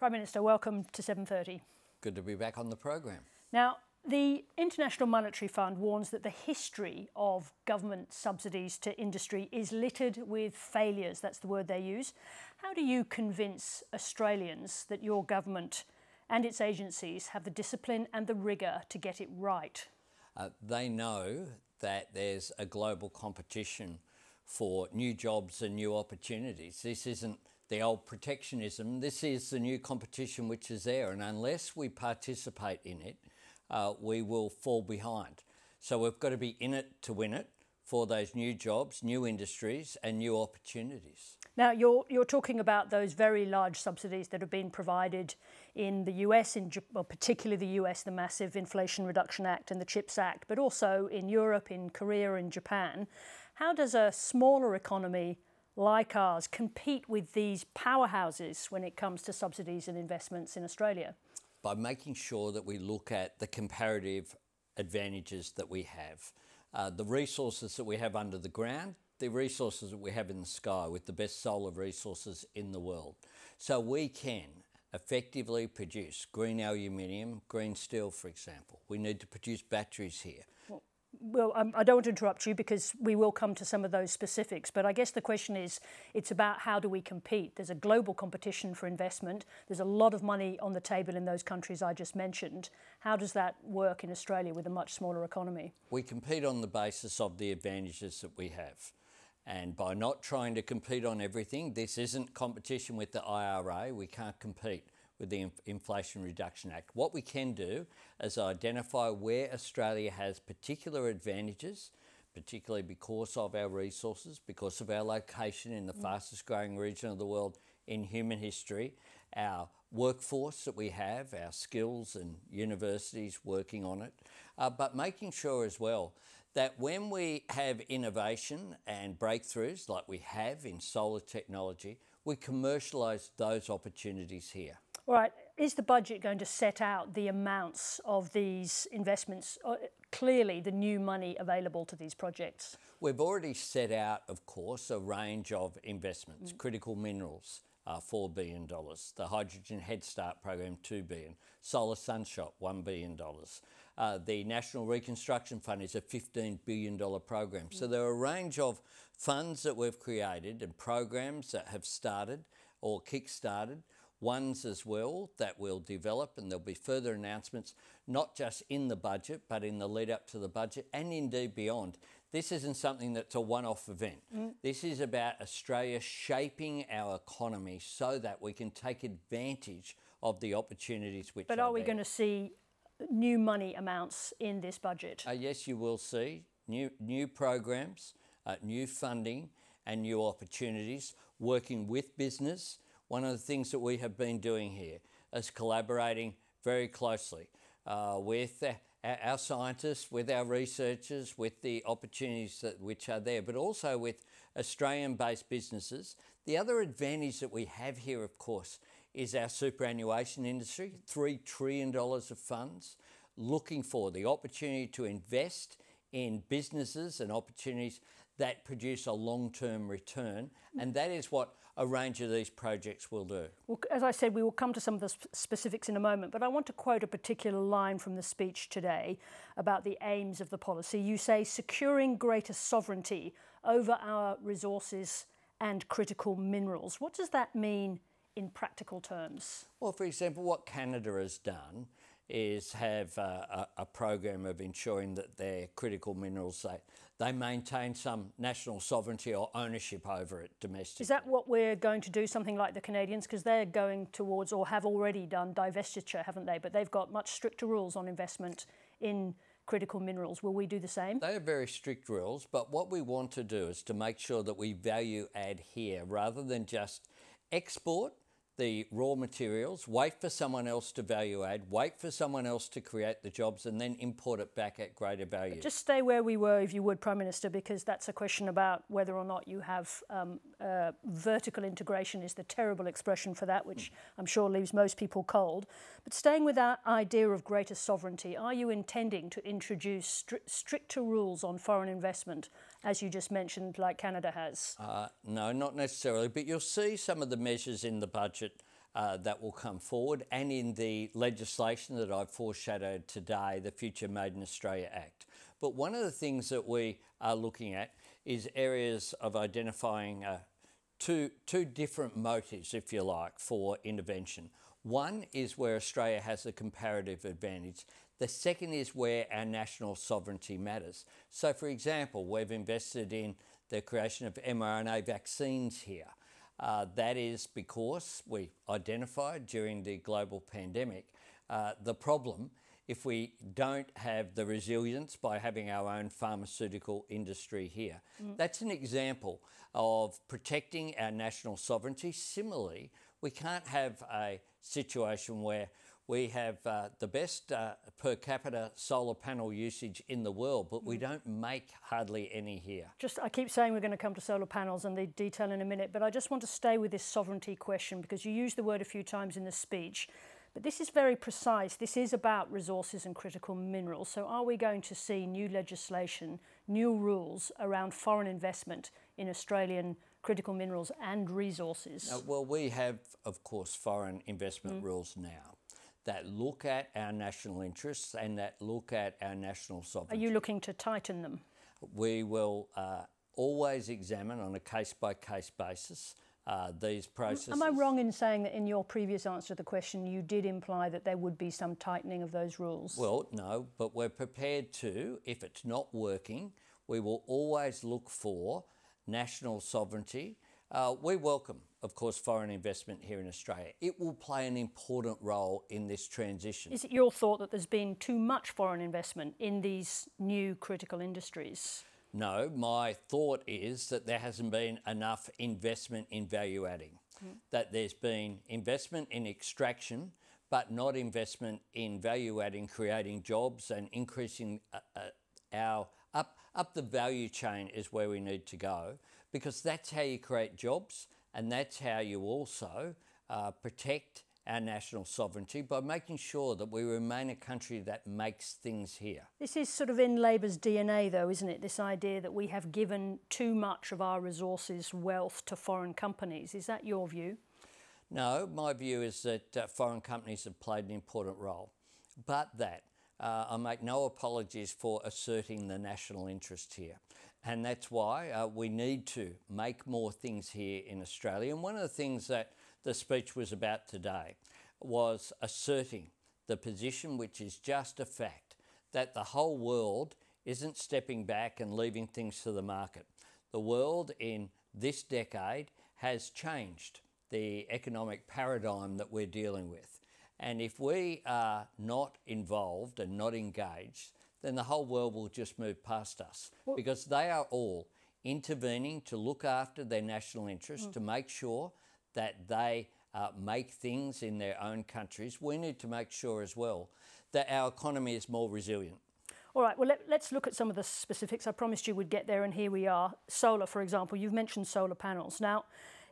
Prime Minister, welcome to 7.30. Good to be back on the program. Now, the International Monetary Fund warns that the history of government subsidies to industry is littered with failures. That's the word they use. How do you convince Australians that your government and its agencies have the discipline and the rigour to get it right? Uh, they know that there's a global competition for new jobs and new opportunities. This isn't the old protectionism. This is the new competition which is there, and unless we participate in it, uh, we will fall behind. So we've got to be in it to win it for those new jobs, new industries, and new opportunities. Now, you're, you're talking about those very large subsidies that have been provided in the US, in well, particularly the US, the massive Inflation Reduction Act and the CHIPS Act, but also in Europe, in Korea, in Japan. How does a smaller economy like ours compete with these powerhouses when it comes to subsidies and investments in Australia? By making sure that we look at the comparative advantages that we have, uh, the resources that we have under the ground, the resources that we have in the sky with the best solar resources in the world. So we can effectively produce green aluminium, green steel, for example. We need to produce batteries here. Well, well, um, I don't want to interrupt you because we will come to some of those specifics, but I guess the question is it's about how do we compete? There's a global competition for investment. There's a lot of money on the table in those countries I just mentioned. How does that work in Australia with a much smaller economy? We compete on the basis of the advantages that we have. And by not trying to compete on everything, this isn't competition with the IRA. We can't compete with the Inflation Reduction Act. What we can do is identify where Australia has particular advantages, particularly because of our resources, because of our location in the mm. fastest growing region of the world in human history, our workforce that we have, our skills and universities working on it, uh, but making sure as well that when we have innovation and breakthroughs like we have in solar technology, we commercialise those opportunities here. All right. Is the budget going to set out the amounts of these investments? Uh, clearly, the new money available to these projects. We've already set out, of course, a range of investments. Mm. Critical minerals, uh, $4 billion. The Hydrogen Head Start program, 2 billion. Solar Sunshot, $1 billion. Uh, the National Reconstruction Fund is a $15 billion program. Mm. So there are a range of funds that we've created and programs that have started or kick-started ones as well that will develop and there'll be further announcements, not just in the budget, but in the lead up to the budget and indeed beyond. This isn't something that's a one off event. Mm. This is about Australia shaping our economy so that we can take advantage of the opportunities which But are, are we going to see new money amounts in this budget? Uh, yes, you will see new, new programs, uh, new funding, and new opportunities working with business one of the things that we have been doing here is collaborating very closely uh, with our scientists, with our researchers, with the opportunities that, which are there, but also with Australian based businesses. The other advantage that we have here, of course, is our superannuation industry $3 trillion of funds looking for the opportunity to invest in businesses and opportunities that produce a long term return. And that is what a range of these projects will do. Well, as I said, we will come to some of the specifics in a moment, but I want to quote a particular line from the speech today about the aims of the policy. You say, securing greater sovereignty over our resources and critical minerals. What does that mean in practical terms? Well, for example, what Canada has done is have a, a, a, program of ensuring that their critical minerals they, they maintain some national sovereignty or ownership over it domestically. Is that what we're going to do? Something like the Canadians, because they're going towards or have already done divestiture, haven't they? But they've got much stricter rules on investment in critical minerals. Will we do the same? They have very strict rules, but what we want to do is to make sure that we value add here rather than just export the raw materials, wait for someone else to value add, wait for someone else to create the jobs, and then import it back at greater value. Just stay where we were, if you would, Prime Minister, because that's a question about whether or not you have um, uh, vertical integration is the terrible expression for that, which mm. I'm sure leaves most people cold. But staying with that idea of greater sovereignty, are you intending to introduce stri stricter rules on foreign investment, as you just mentioned, like Canada has? Uh, no, not necessarily, but you'll see some of the measures in the budget uh, that will come forward and in the legislation that I've foreshadowed today, the Future Made in Australia Act. But one of the things that we are looking at is areas of identifying uh, two, two different motives, if you like, for intervention. One is where Australia has a comparative advantage. The second is where our national sovereignty matters. So, for example, we've invested in the creation of mRNA vaccines here. Uh, that is because we identified during the global pandemic uh, the problem if we don't have the resilience by having our own pharmaceutical industry here. Mm. That's an example of protecting our national sovereignty. Similarly, we can't have a situation where we have uh, the best uh, per capita solar panel usage in the world, but we mm. don't make hardly any here. Just, I keep saying we're going to come to solar panels and the detail in a minute, but I just want to stay with this sovereignty question because you used the word a few times in the speech. But this is very precise. This is about resources and critical minerals. So are we going to see new legislation, new rules around foreign investment in Australian critical minerals and resources? Uh, well, we have, of course, foreign investment mm. rules now that look at our national interests and that look at our national sovereignty. Are you looking to tighten them? We will uh, always examine on a case by case basis uh, these processes. Am I wrong in saying that in your previous answer to the question you did imply that there would be some tightening of those rules? Well, no, but we're prepared to, if it's not working, we will always look for national sovereignty. Uh, we welcome, of course, foreign investment here in Australia. It will play an important role in this transition. Is it your thought that there's been too much foreign investment in these new critical industries? No, my thought is that there hasn't been enough investment in value adding, mm. that there's been investment in extraction, but not investment in value adding, creating jobs and increasing uh, uh, our up, up the value chain is where we need to go because that's how you create jobs and that's how you also uh, protect our national sovereignty by making sure that we remain a country that makes things here. This is sort of in Labor's DNA, though, isn't it? This idea that we have given too much of our resources, wealth to foreign companies. Is that your view? No, my view is that uh, foreign companies have played an important role, but that uh, I make no apologies for asserting the national interest here. And that's why uh, we need to make more things here in Australia. And one of the things that the speech was about today was asserting the position, which is just a fact, that the whole world isn't stepping back and leaving things to the market. The world in this decade has changed the economic paradigm that we're dealing with. And if we are not involved and not engaged, then the whole world will just move past us well, because they are all intervening to look after their national interests, mm. to make sure that they uh, make things in their own countries, we need to make sure as well that our economy is more resilient. All right, well, let, us look at some of the specifics. I promised you we'd get there, and here we are. Solar, for example, you've mentioned solar panels. Now,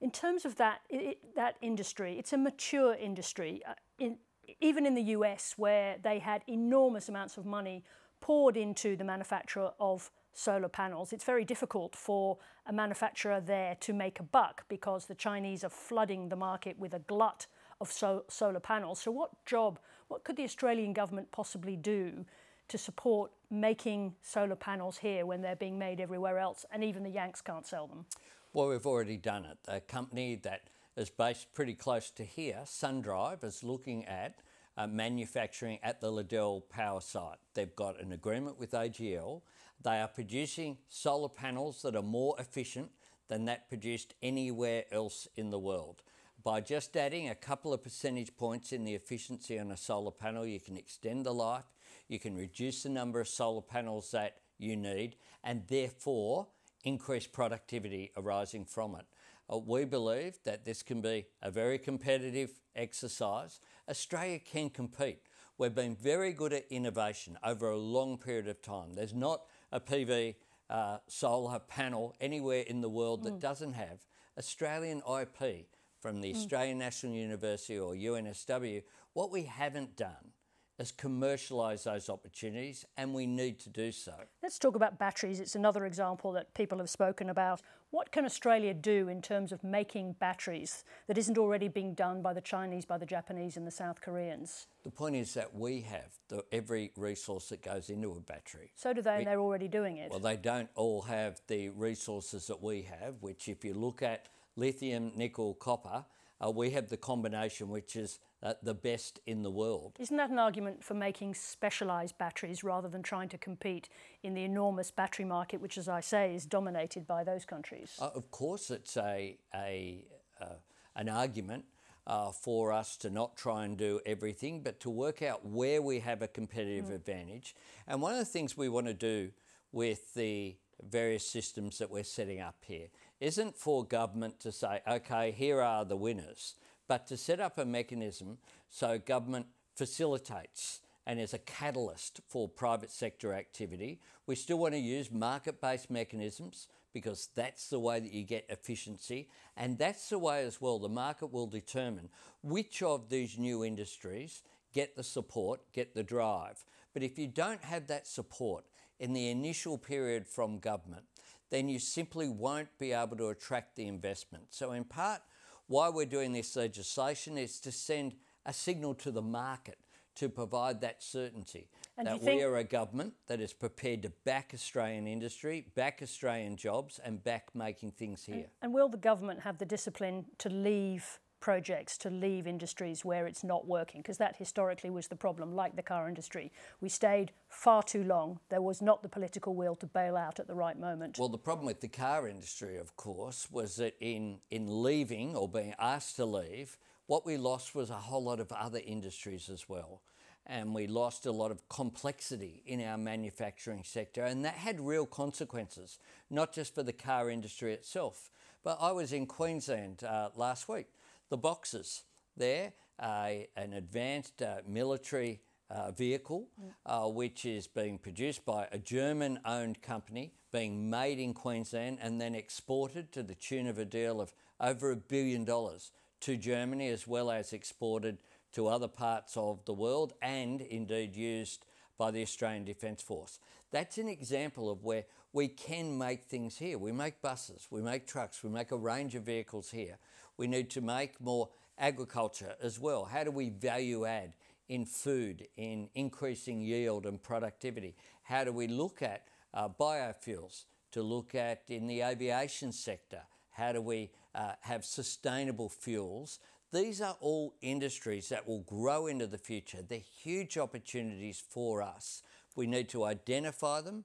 in terms of that, it, that industry, it's a mature industry. Uh, in, even in the US, where they had enormous amounts of money poured into the manufacture of solar panels. It's very difficult for a manufacturer there to make a buck because the Chinese are flooding the market with a glut of so solar panels. So what job, what could the Australian government possibly do to support making solar panels here when they're being made everywhere else and even the Yanks can't sell them? Well, we've already done it. A company that is based pretty close to here, SunDrive, is looking at uh, manufacturing at the Liddell power site. They've got an agreement with AGL they are producing solar panels that are more efficient than that produced anywhere else in the world. By just adding a couple of percentage points in the efficiency on a solar panel, you can extend the life, you can reduce the number of solar panels that you need, and therefore increase productivity arising from it. Uh, we believe that this can be a very competitive exercise. Australia can compete. We've been very good at innovation over a long period of time. There's not a PV uh, solar panel anywhere in the world that mm. doesn't have Australian IP from the mm. Australian National University or UNSW. What we haven't done is commercialise those opportunities, and we need to do so. Let's talk about batteries. It's another example that people have spoken about. What can Australia do in terms of making batteries that isn't already being done by the Chinese, by the Japanese, and the South Koreans? The point is that we have the, every resource that goes into a battery. So do they, we, and they're already doing it. Well, they don't all have the resources that we have, which, if you look at lithium, nickel, copper, uh, we have the combination which is uh, the best in the world. Isn't that an argument for making specialised batteries rather than trying to compete in the enormous battery market, which, as I say, is dominated by those countries? Uh, of course, it's a, a uh, an argument uh, for us to not try and do everything, but to work out where we have a competitive mm. advantage. And one of the things we want to do with the various systems that we're setting up here isn't for government to say, okay, here are the winners, but to set up a mechanism so government facilitates and is a catalyst for private sector activity. We still want to use market based mechanisms because that's the way that you get efficiency. And that's the way as well the market will determine which of these new industries get the support, get the drive. But if you don't have that support in the initial period from government, then you simply won't be able to attract the investment. So, in part, why we're doing this legislation is to send a signal to the market to provide that certainty and that we are a government that is prepared to back Australian industry, back Australian jobs, and back making things here. And, and will the government have the discipline to leave projects to leave industries where it's not working, because that historically was the problem, like the car industry. We stayed far too long. There was not the political will to bail out at the right moment. Well, the problem with the car industry, of course, was that in, in leaving or being asked to leave, what we lost was a whole lot of other industries as well. And we lost a lot of complexity in our manufacturing sector, and that had real consequences, not just for the car industry itself. But I was in Queensland uh, last week the Boxers there, uh, an advanced uh, military uh, vehicle, uh, which is being produced by a German owned company, being made in Queensland and then exported to the tune of a deal of over a billion dollars to Germany, as well as exported to other parts of the world and indeed used by the Australian Defence Force. That's an example of where we can make things here. We make buses, we make trucks, we make a range of vehicles here. We need to make more agriculture as well. How do we value add in food, in increasing yield and productivity? How do we look at uh, biofuels to look at in the aviation sector? How do we uh, have sustainable fuels? These are all industries that will grow into the future. They're huge opportunities for us. We need to identify them,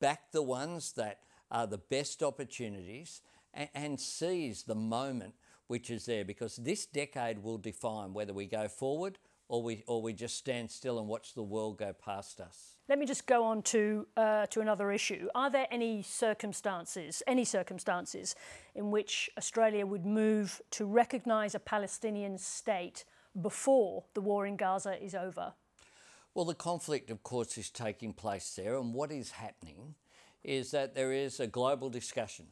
back the ones that are the best opportunities, and, and seize the moment which is there because this decade will define whether we go forward or we, or we just stand still and watch the world go past us. Let me just go on to, uh, to another issue. Are there any circumstances, any circumstances in which Australia would move to recognise a Palestinian state before the war in Gaza is over? Well, the conflict, of course, is taking place there, and what is happening is that there is a global discussion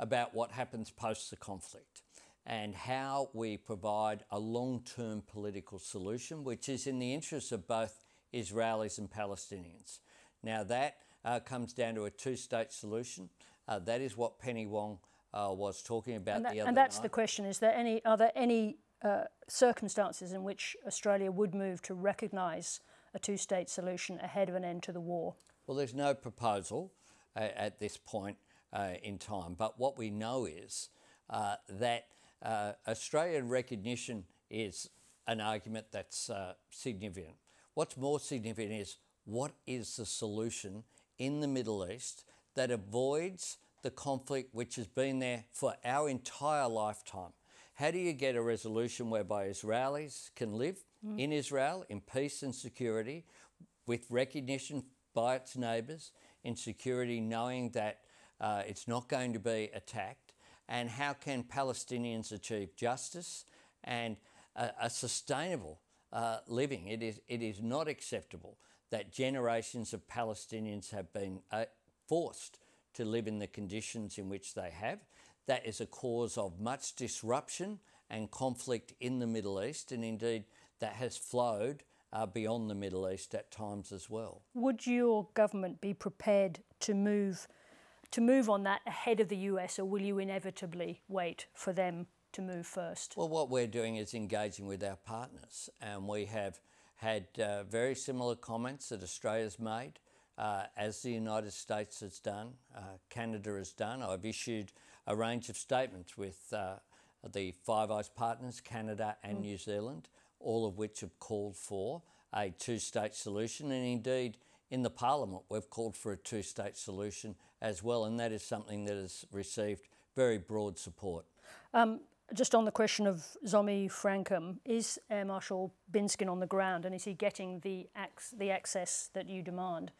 about what happens post the conflict and how we provide a long term political solution, which is in the interests of both Israelis and Palestinians. Now, that uh, comes down to a two state solution. Uh, that is what Penny Wong uh, was talking about and that, the other And that's night. the question is there any, are there any uh, circumstances in which Australia would move to recognise a two state solution ahead of an end to the war? Well, there's no proposal uh, at this point uh, in time, but what we know is that uh, Australian recognition is an argument that's uh, significant. What's more significant is what is the solution in the Middle East that avoids the conflict which has been there for our entire lifetime? How do you get a resolution whereby Israelis can live mm. in Israel in peace and security with recognition by its neighbours, in security knowing that uh, it's not going to be attacked? and how can Palestinians achieve justice and a, a sustainable uh, living. It is, it is not acceptable that generations of Palestinians have been uh, forced to live in the conditions in which they have. That is a cause of much disruption and conflict in the Middle East, and indeed that has flowed uh, beyond the Middle East at times as well. Would your government be prepared to move to move on that ahead of the US, or will you inevitably wait for them to move first? Well, what we're doing is engaging with our partners, and we have had uh, very similar comments that Australia's made, uh, as the United States has done, uh, Canada has done. I've issued a range of statements with uh, the Five Eyes partners, Canada and mm. New Zealand, all of which have called for a two state solution. And indeed, in the Parliament, we've called for a two state solution as well, and that is something that has received very broad support. Um, just on the question of Zomi Frankcom, is Air Marshal Binskin on the ground and is he getting the, ac- the access that you demand?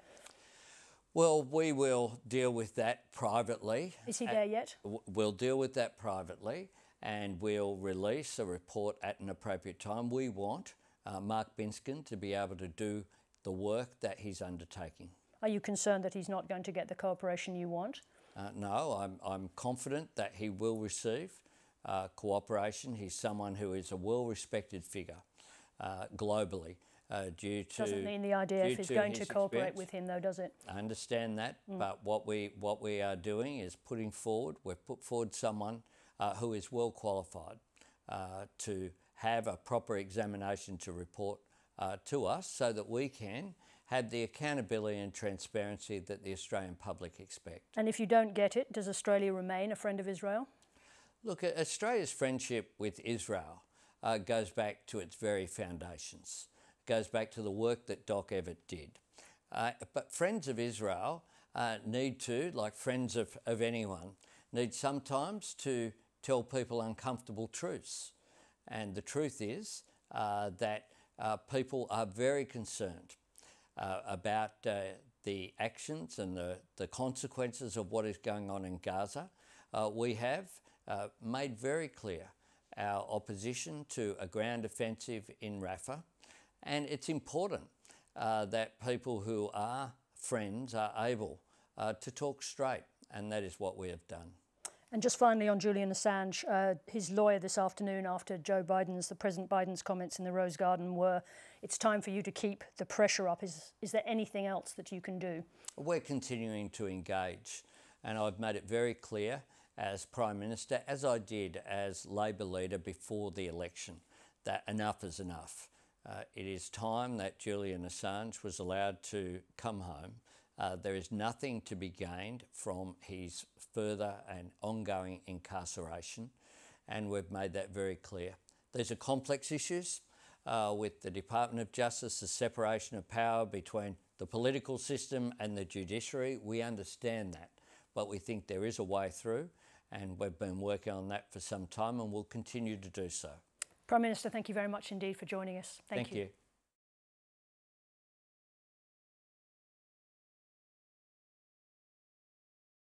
Well, we will deal with that privately. Is he there yet? We'll deal with that privately and we'll release a report at an appropriate time. We want uh, Mark Binskin to be able to do the work that he's undertaking. Are you concerned that he's not going to get the cooperation you want? Uh, no, I'm, I'm confident that he will receive uh, cooperation. He's someone who is a well respected figure uh, globally. Uh, due to doesn't mean the IDF is going to cooperate experience. with him, though, does it? I understand that, mm. but what we what we are doing is putting forward. We've put forward someone uh, who is well qualified uh, to have a proper examination to report uh, to us, so that we can have the accountability and transparency that the Australian public expect. And if you don't get it, does Australia remain a friend of Israel? Look, Australia's friendship with Israel uh, goes back to its very foundations it goes back to the work that Doc Evatt did. Uh, but friends of Israel uh, need to, like friends of, of anyone, need sometimes to tell people uncomfortable truths. And the truth is uh, that uh, people are very concerned uh, about uh, the actions and the, the consequences of what is going on in Gaza. we have made very clear our opposition to a ground offensive in Rafah. And it's important uh, that people who are friends are able uh, to talk straight, and that is what we have done. And just finally on Julian Assange, uh, his lawyer this afternoon after Joe Biden's, the President Biden's comments in the Rose Garden were, it's time for you to keep the pressure up. Is, is there anything else that you can do? We're continuing to engage, and I've made it very clear as Prime Minister, as I did as Labor leader before the election, that enough is enough. Uh, it is time that Julian Assange was allowed to come home. Uh, there is nothing to be gained from his further and ongoing incarceration, and we've made that very clear. These are complex issues uh, with the Department of Justice, the separation of power between the political system and the judiciary. We understand that, but we think there is a way through, and we've been working on that for some time and will continue to do so. Prime Minister, thank you very much indeed for joining us. Thank, thank you. you.